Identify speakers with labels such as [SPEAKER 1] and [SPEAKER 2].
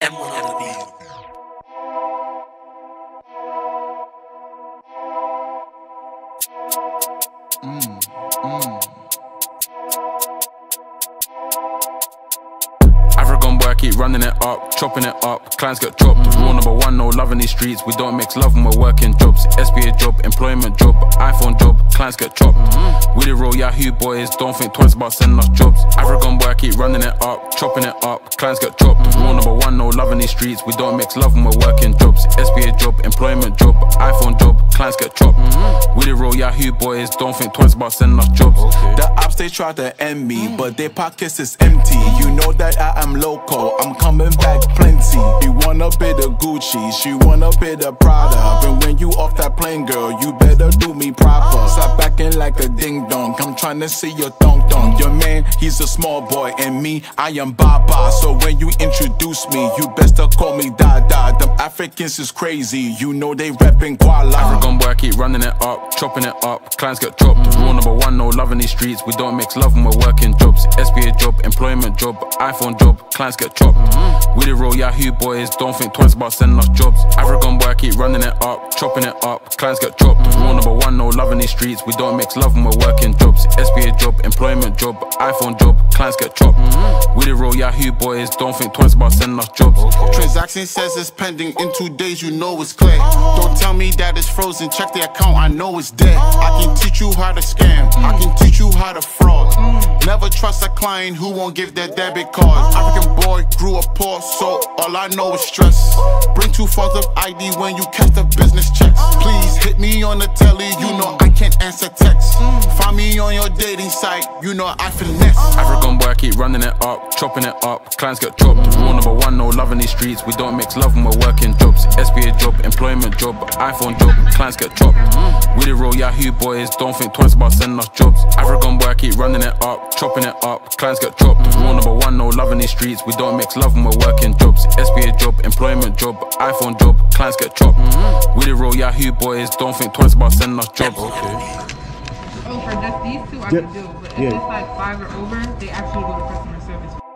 [SPEAKER 1] M1 on the beat.
[SPEAKER 2] African boy, I keep running it up, chopping it up. Clients get chopped. Mm. Rule number one, no love in these streets. We don't mix love when we're working jobs. SBA job, employment job, iPhone job. Clients get chopped. Mm. We the real Yahoo boys. Don't think twice about sending us jobs. African boy, I keep running it up, chopping it up. Clients get chopped. Mm. Rule number one, no love in these streets. We don't mix love when we're working jobs. SBA job, employment job, iPhone job. Clients get chopped. Mm-hmm. We the real Yahoo boys. Don't think twice about sending us jobs.
[SPEAKER 3] The ops they try to end me, but their pockets is empty. You know that I am local, I'm coming back plenty. A bit of Gucci, she want a bit of Prada. And when you off that plane, girl, you better do me proper. Stop acting like a ding dong, I'm trying to see your thong thong. Your man, he's a small boy, and me, I am Baba. So when you introduce me, you best to call me Dada. Them Africans is crazy, you know they rapping Kuala.
[SPEAKER 2] African boy, I keep running it up, chopping it up. Clients get chopped. Rule number one, no love in these streets. We don't mix love when we're working jobs. SBA job, employment job, iPhone job. Clients get chopped. We the real Yahoo boys. Don't think twice about sending us jobs. African boy, I keep running it up, chopping it up. Clients get chopped. Rule number one, no love in these streets. We don't mix love when we're working jobs. SBA job, employment job, iPhone job. Clients get chopped. We the real Yahoo boys. Don't think twice about sending us jobs.
[SPEAKER 4] Transaction says it's pending. In two days, you know it's clear. Don't tell me that it's frozen. Check the account, I know it's dead. I can teach you how to scam. I can teach you how to fraud. Never trust a client who won't give their debit card. African boy grew up poor, so all I know is stress. Bring two forms of ID when you catch the business checks. Please hit me on the telly, you know can't answer texts. Find me on your dating site, you know I finesse.
[SPEAKER 2] African boy, I keep running it up, chopping it up. Clients get chopped. Rule number one, no love in these streets. We don't mix love when we're working jobs. SBA job, employment job, iPhone job. Clients get chopped. We the real Yahoo boys. Don't think twice about sending us jobs. African boy, I keep running it up, chopping it up. Clients get chopped. Rule number one, no love in these streets. We don't mix love when we're working jobs. SBA job, employment job, iPhone job. Clients get chopped. Mm-hmm. We the real Yahoo boys. Don't think twice about sending us jobs. Okay.
[SPEAKER 5] Oh, for just these two, I
[SPEAKER 6] Yeah,
[SPEAKER 5] can do. But if
[SPEAKER 6] yeah.
[SPEAKER 5] it's like five or over, they actually go to customer